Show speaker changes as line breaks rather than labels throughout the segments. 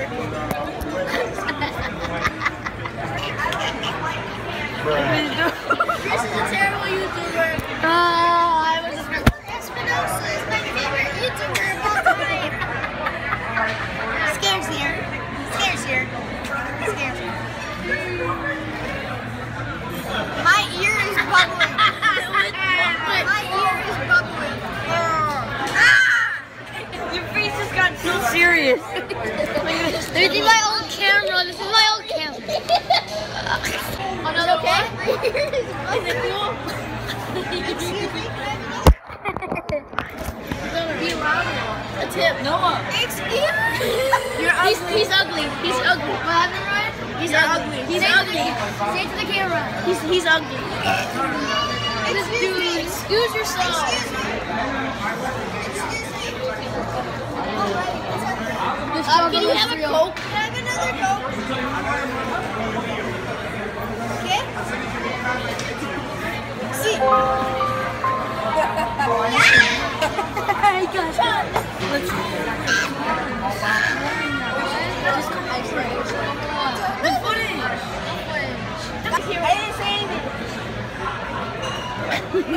Thank you. He's, he's ugly. He's ugly.
What happened, Ryan?
He's ugly. He's
Say
ugly.
Say it to the camera.
He's he's ugly.
Excuse me.
Excuse yourself. Um, can you have a coke?
Can I have another Coke? Okay? See.
Hey guys.
I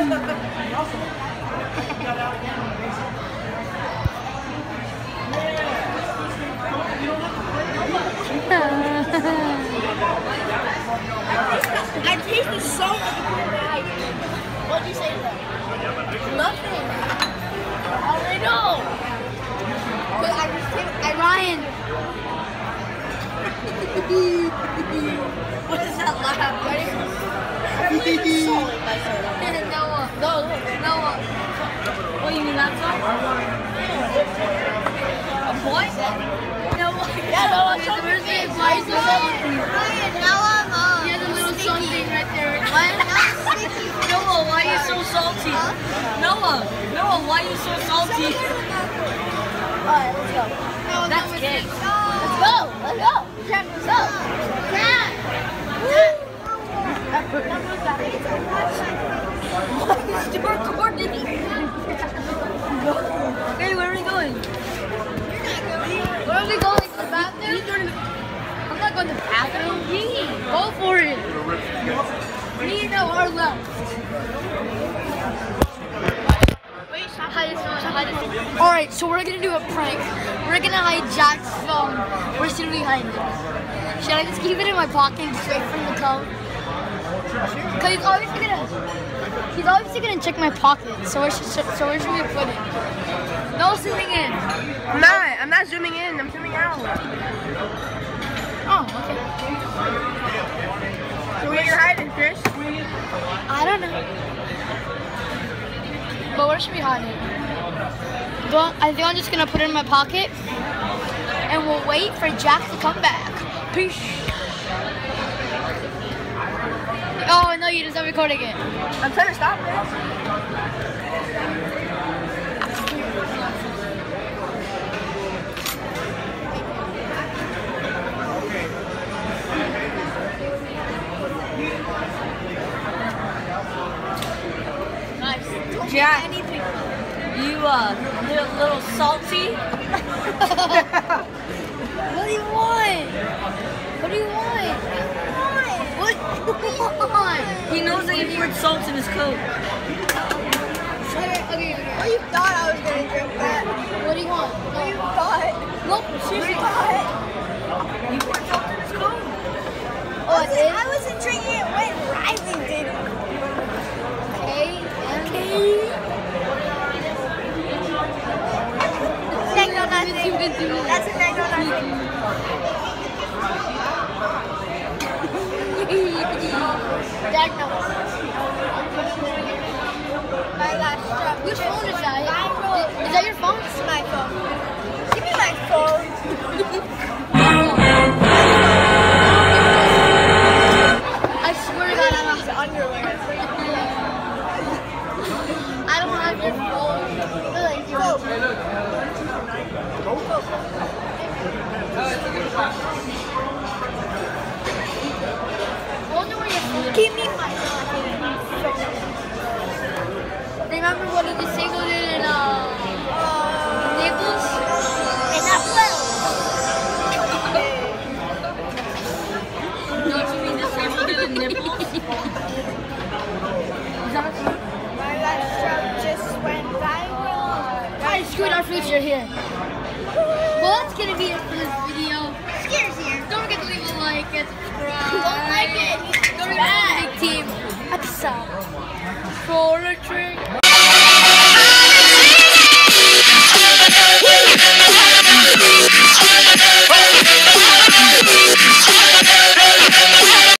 I taste the salt.
What'd you say to them?
Nothing.
What is that laugh? That? A boy?
Noah.
Yeah, Noah, show
Where's
me
it?
face.
Why is it
Ryan,
Ryan, now I'm uh,
He has a little something right there.
What? Sticky.
Noah, why are you so salty? Noah, Noah, why are you so salty?
Alright, let's go.
No,
That's
no, it's.
Let's go. Let's go. Jack, let's go. Jack.
Still recording. Hey, where are we going?
Where are we going? To the bathroom?
To the bathroom. Go for it.
And our left.
Alright, so we're gonna do a prank. We're gonna hide Jack's phone. Where should we hide it? Should I just keep it in my pocket straight from the code? Cause he's obviously gonna he's obviously gonna check my pocket. So where should so where should we put it? No zooming in.
I'm not. I'm not zooming in. I'm zooming out.
Oh, okay.
So where you're hiding, Chris?
I don't know. But where should we hide it? Well, I think I'm just gonna put it in my pocket, and we'll wait for Jack to come back. Peace. Oh no, you just not recording it.
I'm trying to stop this. Jack.
You uh, little, little salty.
What do you want? What do you want? What do you want?
He knows that he poured salt in his coat.
Okay, okay.
Oh, you thought I was gonna drink that.
What do you want?
Oh, you thought. You
seriously.
thought.
He poured salt in his coat.
Oh,
I wasn't? I wasn't drinking it when Riley did it.
Okay.
Okay. Negro nothing. That's a negro nothing.
Jack knows.
My last drop.
Which phone is that?
Viral.
Is that your phone?
It's my phone. Give me my phone.
I swear to God, I'm
His underwear.
I don't have your phone. Really, you
Phone.
Oh.
Give me my.
Remember what did the single did in uh?
And that well.
Don't you mean disabled in the nipples?
My last drop just went viral.
I screwed our future here. Well, that's gonna be it for this video.
Scares here.
Don't forget to leave a like and subscribe.
Don't like it.
Big team episode for a trick.